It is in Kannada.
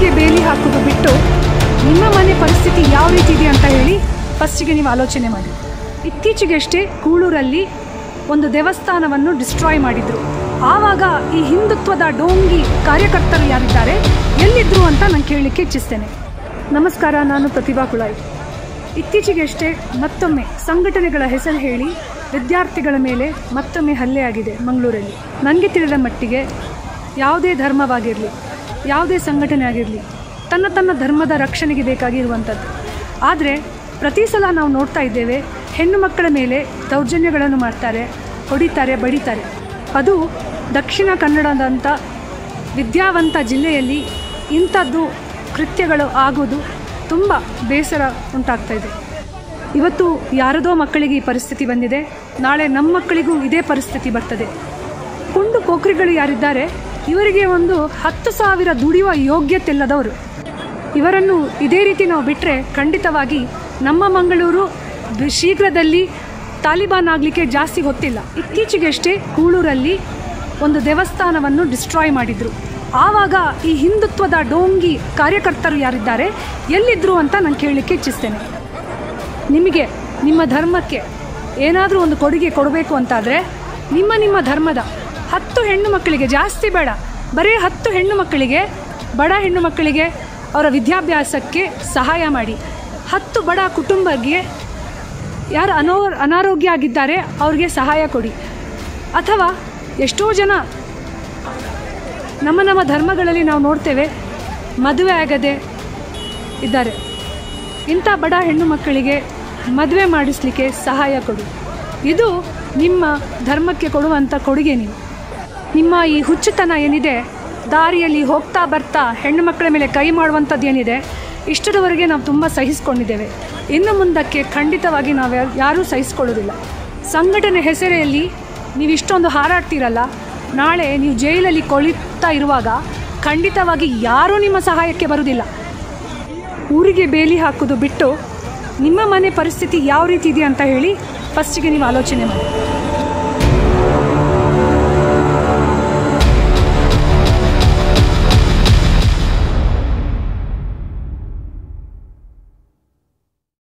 ಊರಿಗೆ ಬೇಲಿ ಹಾಕೋದು ಬಿಟ್ಟು ನಿಮ್ಮ ಮನೆ ಪರಿಸ್ಥಿತಿ ಯಾವ ರೀತಿ ಇದೆ ಅಂತ ಹೇಳಿ ಫಸ್ಟಿಗೆ ನೀವು ಆಲೋಚನೆ ಮಾಡಿ. ಇತ್ತೀಚೆಗೆಷ್ಟೇ ಕೂಳೂರಲ್ಲಿ ಒಂದು ದೇವಸ್ಥಾನವನ್ನು ಡಿಸ್ಟ್ರಾಯ್ ಮಾಡಿದರು. ಆವಾಗ ಈ ಹಿಂದುತ್ವದ ಡೋಂಗಿ ಕಾರ್ಯಕರ್ತರು ಯಾರಿದ್ದಾರೆ ಎಲ್ಲಿದ್ದರು ಅಂತ ನಾನು ಕೇಳಲಿಕ್ಕೆ ಇಚ್ಛಿಸ್ತೇನೆ. ನಮಸ್ಕಾರ, ನಾನು ಪ್ರತಿಭಾ ಕುಳಾಯಿ. ಇತ್ತೀಚೆಗೆಷ್ಟೇ ಮತ್ತೊಮ್ಮೆ ಸಂಘಟನೆಗಳ ಹೆಸರು ಹೇಳಿ ವಿದ್ಯಾರ್ಥಿಗಳ ಮೇಲೆ ಮತ್ತೊಮ್ಮೆ ಹಲ್ಲೆ ಆಗಿದೆ ಮಂಗಳೂರಲ್ಲಿ. ನನಗೆ ತಿಳಿದ ಮಟ್ಟಿಗೆ ಯಾವುದೇ ಧರ್ಮವಾಗಿರಲಿ ಯಾವುದೇ ಸಂಘಟನೆ ಆಗಿರಲಿ, ತನ್ನ ತನ್ನ ಧರ್ಮದ ರಕ್ಷಣೆಗೆ ಬೇಕಾಗಿರುವಂಥದ್ದು. ಆದರೆ, ಪ್ರತಿ ಸಲ ನಾವು ನೋಡ್ತಾ ಇದ್ದೇವೆ, ಹೆಣ್ಣು ಮಕ್ಕಳ ಮೇಲೆ ದೌರ್ಜನ್ಯಗಳನ್ನು ಮಾಡ್ತಾರೆ, ಹೊಡಿತಾರೆ, ಬಡಿತಾರೆ. ಅದು ದಕ್ಷಿಣ ಕನ್ನಡದಂಥ ವಿದ್ಯಾವಂತ ಜಿಲ್ಲೆಯಲ್ಲಿ ಇಂಥದ್ದು ಕೃತ್ಯಗಳು ಆಗೋದು ತುಂಬ ಬೇಸರ ಉಂಟಾಗ್ತಾ ಇದೆ. ಇವತ್ತು ಯಾರದೋ ಮಕ್ಕಳಿಗೆ ಈ ಪರಿಸ್ಥಿತಿ ಬಂದಿದೆ, ನಾಳೆ ನಮ್ಮ ಮಕ್ಕಳಿಗೂ ಇದೇ ಪರಿಸ್ಥಿತಿ ಬರ್ತದೆ. ಕುಂಡು ಪೋಖ್ರಿಗಳು ಯಾರಿದ್ದಾರೆ ಇವರಿಗೆ ಒಂದು ಹತ್ತು ಸಾವಿರ ದುಡಿಯುವ ಯೋಗ್ಯತೆ ಇಲ್ಲದವರು ಇವರನ್ನು ಇದೇ ರೀತಿ ನಾವು ಬಿಟ್ಟರೆ ಖಂಡಿತವಾಗಿ ನಮ್ಮ ಮಂಗಳೂರು ಶೀಘ್ರದಲ್ಲಿ ತಾಲಿಬಾನ್ ಆಗಲಿಕ್ಕೆ ಜಾಸ್ತಿ ಗೊತ್ತಿಲ್ಲ ಇತ್ತೀಚೆಗಷ್ಟೇ ಕೂಳೂರಲ್ಲಿ ಒಂದು ದೇವಸ್ಥಾನವನ್ನು ಡಿಸ್ಟ್ರಾಯ್ ಮಾಡಿದರು. ಆವಾಗ ಈ ಹಿಂದುತ್ವದ ಡೋಂಗಿ ಕಾರ್ಯಕರ್ತರು ಯಾರಿದ್ದಾರೆ ಎಲ್ಲಿದ್ದರು ಅಂತ ನಾನು ಕೇಳಲಿಕ್ಕೆ ಇಚ್ಛಿಸ್ತೇನೆ. ನಿಮಗೆ ನಿಮ್ಮ ಧರ್ಮಕ್ಕೆ ಏನಾದರೂ ಒಂದು ಕೊಡುಗೆ ಕೊಡಬೇಕು ಅಂತಾದರೆ, ನಿಮ್ಮ ನಿಮ್ಮ ಧರ್ಮದ ಹತ್ತು ಹೆಣ್ಣು ಮಕ್ಕಳಿಗೆ, ಜಾಸ್ತಿ ಬೇಡ. ಬರೀ ಹತ್ತು ಹೆಣ್ಣು ಮಕ್ಕಳಿಗೆ, ಬಡ ಹೆಣ್ಣು ಮಕ್ಕಳಿಗೆ ಅವರ ವಿದ್ಯಾಭ್ಯಾಸಕ್ಕೆ ಸಹಾಯ ಮಾಡಿ. ಹತ್ತು ಬಡ ಕುಟುಂಬಕ್ಕೆ ಯಾರು ಅನೋ ಅನಾರೋಗ್ಯ ಆಗಿದ್ದಾರೆ ಅವ್ರಿಗೆ ಸಹಾಯ ಕೊಡಿ. ಅಥವಾ ಎಷ್ಟೋ ಜನ ನಮ್ಮ ನಮ್ಮ ಧರ್ಮಗಳಲ್ಲಿ ನಾವು ನೋಡ್ತೇವೆ, ಮದುವೆ ಆಗದೆ ಇದ್ದಾರೆ. ಇಂಥ ಬಡ ಹೆಣ್ಣು ಮಕ್ಕಳಿಗೆ ಮದುವೆ ಮಾಡಿಸ್ಲಿಕ್ಕೆ ಸಹಾಯ ಕೊಡಿ. ಇದು ನಿಮ್ಮ ಧರ್ಮಕ್ಕೆ ಕೊಡುವಂಥ ಕೊಡುಗೆ ನೀವು. ನಿಮ್ಮ ಈ ಹುಚ್ಚುತನ ಏನಿದೆ? ದಾರಿಯಲ್ಲಿ ಹೋಗ್ತಾ ಬರ್ತಾ ಹೆಣ್ಣು ಮಕ್ಕಳ ಮೇಲೆ ಕೈ ಮಾಡುವಂಥದ್ದು ಏನಿದೆ? ಇಷ್ಟರವರೆಗೆ ನಾವು ತುಂಬ ಸಹಿಸ್ಕೊಂಡಿದ್ದೇವೆ. ಇನ್ನು ಮುಂದಕ್ಕೆ ಖಂಡಿತವಾಗಿ ನಾವು ಯಾರು ಸಹಿಸ್ಕೊಳ್ಳೋದಿಲ್ಲ ಸಂಘಟನೆ ಹೆಸರೆಯಲ್ಲಿ ನೀವು ಇಷ್ಟೊಂದು ಹಾರಾಡ್ತೀರಲ್ಲ? ನಾಳೆ ನೀವು ಜೈಲಲ್ಲಿ ಕೊಳಿತಾ ಇರುವಾಗ ಖಂಡಿತವಾಗಿ ಯಾರೂ ನಿಮ್ಮ ಸಹಾಯಕ್ಕೆ ಬರುವುದಿಲ್ಲ. ಊರಿಗೆ ಬೇಲಿ ಹಾಕೋದು ಬಿಟ್ಟು ನಿಮ್ಮ ಮನೆ ಪರಿಸ್ಥಿತಿ ಯಾವ ರೀತಿ ಇದೆ ಅಂತ ಹೇಳಿ ಫಸ್ಟಿಗೆ ನೀವು ಆಲೋಚನೆ ಮಾಡಿ.